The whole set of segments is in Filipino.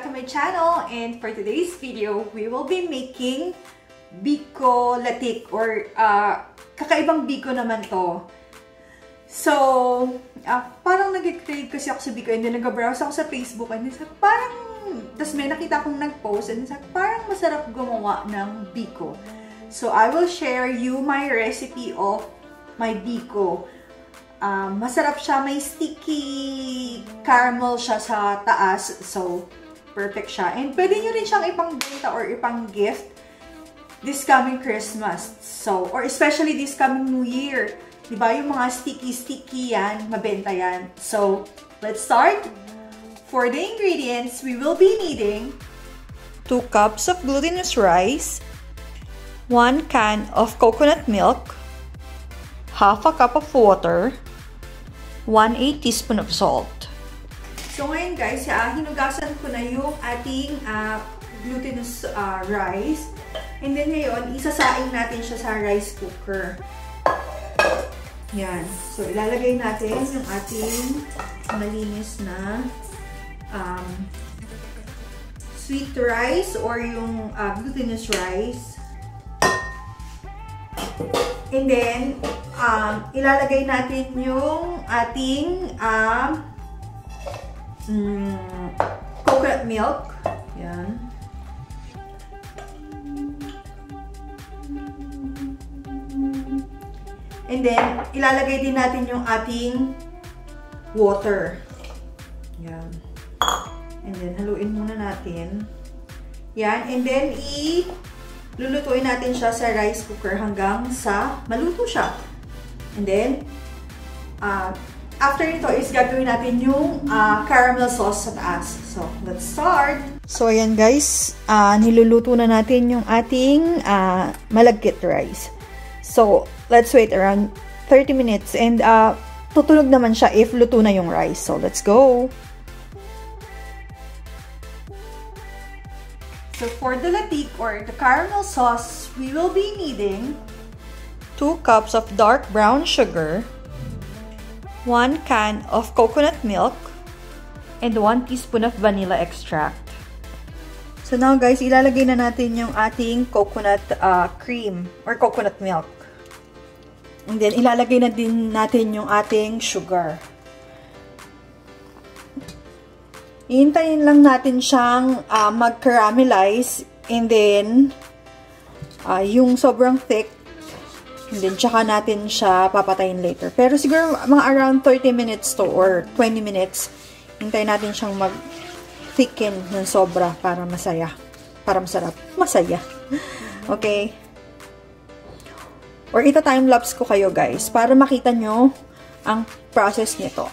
Back to my channel. And for today's video, we will be making biko latik or uh, kakaibang biko naman to. So, uh, parang nag-crave kasi ako sa biko and then nag-browse ako sa Facebook and then sabi, parang, tapos may nakita akong nag-post and sabi, parang masarap gumawa ng biko. So, I will share you my recipe of my biko. Um, masarap siya. May sticky caramel siya sa taas. So, perfect siya. And pwede nyo rin siyang ipang-benta or ipang-gift this coming Christmas. So, or especially this coming New Year. Diba? Yung mga sticky-sticky yan, mabenta yan. So, let's start. For the ingredients, we will be needing 2 cups of glutinous rice, 1 can of coconut milk, half a cup of water, 1 8 teaspoon of salt. So ngayon guys, uh, hinugasan ko na yung ating uh, glutinous uh, rice. And then ngayon, isasaing natin siya sa rice cooker. Yan. So ilalagay natin yung ating malinis na um, sweet rice or yung uh, glutinous rice. And then, um, ilalagay natin yung ating um, mm, coconut milk. Yan. And then, ilalagay din natin yung ating water. Yan. And then, haluin muna natin. Yan. And then, i- lulutuin natin siya sa rice cooker hanggang sa maluto siya. And then, uh, after nito is gagawin natin yung uh, caramel sauce sa taas. So, let's start! So, ayan guys, uh, niluluto na natin yung ating uh, malagkit rice. So, let's wait around 30 minutes and uh, tutunog naman siya if luto na yung rice. So, let's go! So for the latik or the caramel sauce, we will be needing 2 cups of dark brown sugar, 1 can of coconut milk, and 1 teaspoon of vanilla extract. So now guys, ilalagay na natin yung ating coconut uh, cream or coconut milk. And then ilalagay na din natin yung ating sugar. Iintayin lang natin siyang uh, mag-caramelize and then uh, yung sobrang thick and then tsaka natin siya papatayin later. Pero siguro mga around 30 minutes to or 20 minutes, hintayin natin siyang mag-thicken ng sobra para masaya. Para masarap. Masaya. Okay? Or ita time-lapse ko kayo guys para makita nyo ang process nito.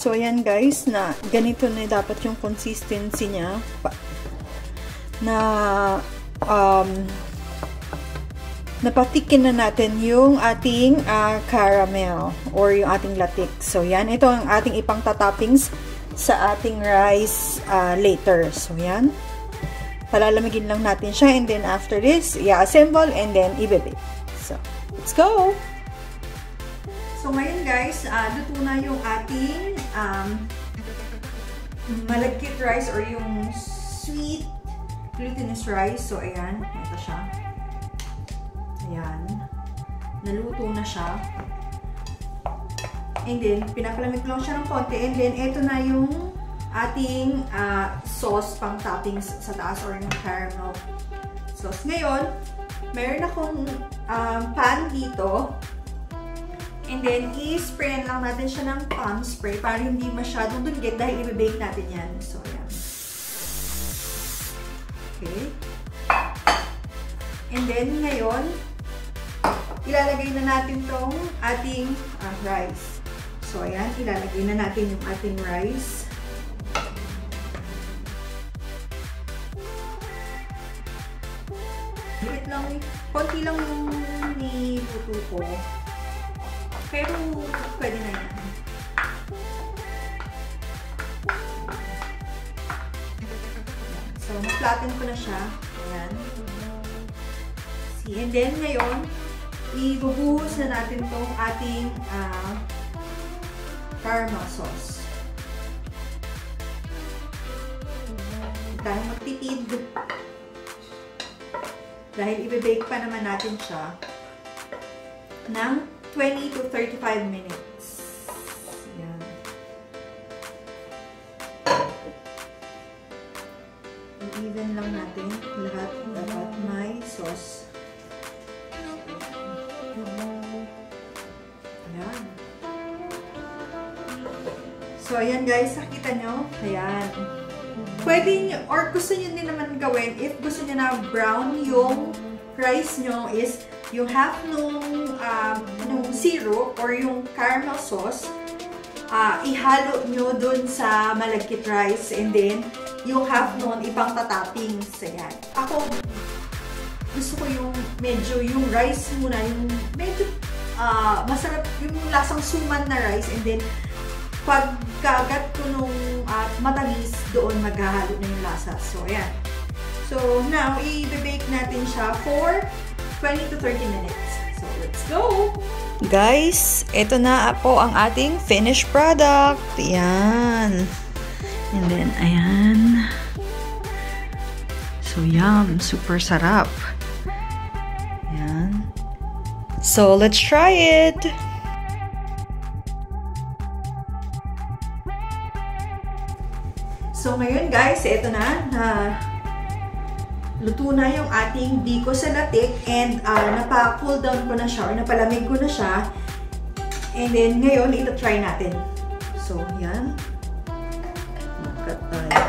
So, ayan guys, na ganito na dapat yung consistency niya. Na, um, napatikin na natin yung ating uh, caramel or yung ating latik. So, yan. Ito ang ating ipang toppings sa ating rice uh, later. So, yan. Palalamigin lang natin siya and then after this, i-assemble and then ibebe. So, let's go! So, ngayon guys, uh, luto na yung ating um, malagkit rice or yung sweet glutinous rice. So, ayan. Ito siya. Ayan. Naluto na siya. And then, pinapalamig lang siya ng konti. And then, ito na yung ating uh, sauce pang toppings sa taas or yung caramel sauce. Ngayon, meron akong um, pan dito And then, i-spray lang natin siya ng palm spray para hindi masyadong dunggit dahil i-bake natin yan. So, ayan. Okay. And then, ngayon, ilalagay na natin tong ating uh, rice. So, ayan, ilalagay na natin yung ating rice. Limit lang, konti lang yung nibuto ko. Pero, pwede na yan. So, na-flatten ko na siya. Ayan. See, and then, ngayon, ibubuhos na natin tong ating uh, caramel sauce. Tayo magtitid. Dahil i-bake pa naman natin siya ng 20 to 35 minutes. Yan. I-even lang natin lahat dapat may sauce. Ayan. So, ayan guys, nakita nyo? Ayan. Pwede nyo, or gusto nyo din naman gawin, if gusto nyo na brown yung rice nyo is yung half nung, um, nung syrup or yung caramel sauce, uh, ihalo nyo dun sa malagkit rice and then yung half nun ibang tatappings. Ayan. Ako, gusto ko yung medyo yung rice muna, yung medyo uh, masarap yung lasang suman na rice and then pagkagat ko nung uh, matamis, doon maghahalo na yung lasa. So, ayan. So, now, i-bake natin siya for 20 to 30 minutes. Let's go! Guys, ito na po ang ating finished product. Ayan. And then, ayan. So, yum. Super sarap. Ayan. So, let's try it! So, ngayon guys, ito na. na luto na yung ating biko sa latik and uh, napa-cool down ko na siya or napalamig ko na siya. And then, ngayon, ito try natin. So, yan. Magkat tayo.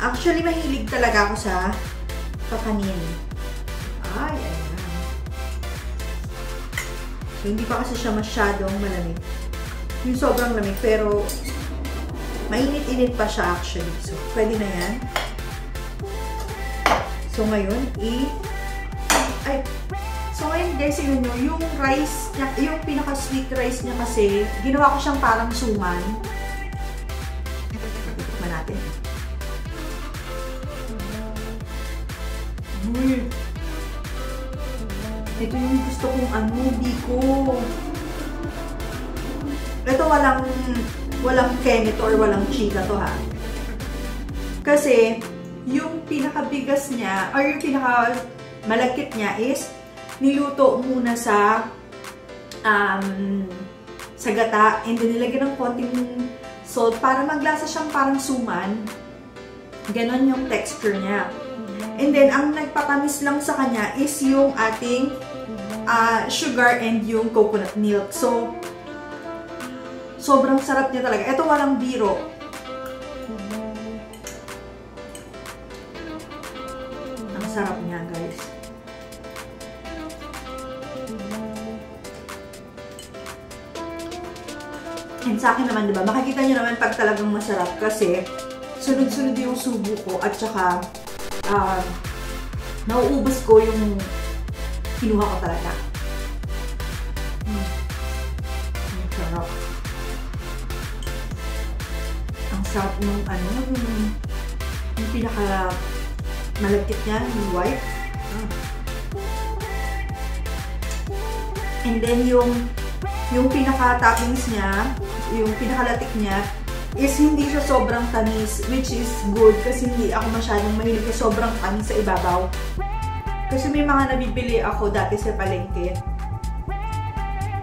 Actually, mahilig talaga ako sa kakanin. Ay, ayan. So, hindi pa kasi siya masyadong malamig yung sobrang lamig. Pero, mainit-init pa siya actually. So, pwede na yan. So, ngayon, i... Ay, so ngayon guys, yun nyo, yung rice niya, yung pinaka-sweet rice niya kasi, ginawa ko siyang parang suman. Tikman natin. Uy! Ito yung gusto kong ano, biko. Ito walang, walang kenit or walang chika to ha. Kasi, yung pinakabigas niya, or yung pinaka malagkit niya is, niluto muna sa, um, sa gata, and then nilagyan ng konting salt para maglasa siyang parang suman. Ganon yung texture niya. And then, ang nagpatamis lang sa kanya is yung ating uh, sugar and yung coconut milk. So, Sobrang sarap niya talaga. Ito walang biro. Ang sarap niya, guys. And sa akin naman, di ba, makikita niyo naman pag talagang masarap kasi sunod-sunod yung subo ko at saka uh, nauubos ko yung kinuha ko talaga. Sarap nung ano, yung, yung pinaka malagkit niya, yung white. Ah. And then yung yung pinaka-toppings niya, yung pinakalatik niya, is hindi siya sobrang tamis, which is good kasi hindi ako masyadong mahilig sa sobrang tamis sa ibabaw. Kasi may mga nabibili ako dati sa palengke.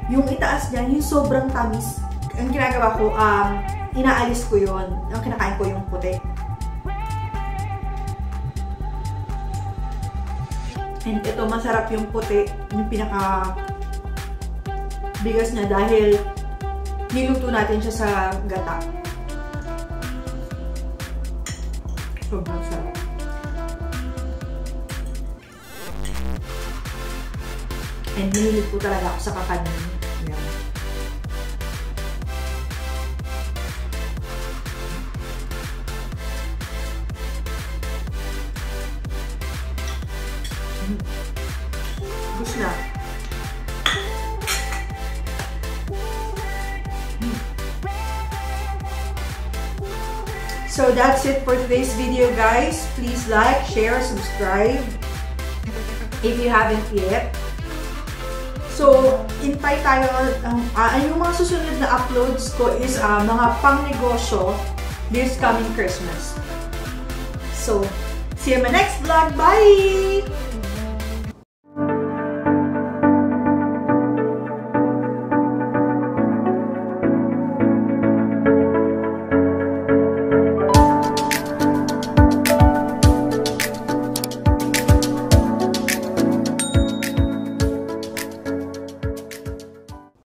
Yung itaas niya, yung sobrang tamis. Ang ginagawa ko, um, inaalis ko Ang kinakain ko yung puti. And ito, masarap yung puti. Yung pinaka bigas niya dahil niluto natin siya sa gata. Sobrang sarap. And nihilig po talaga ako sa kakanin. Gusto So that's it for today's video guys. Please like, share, subscribe if you haven't yet. So, intay tayo. Um, uh, yung mga susunod na uploads ko is uh, mga pang-negosyo this coming Christmas. So, see you in my next vlog. Bye!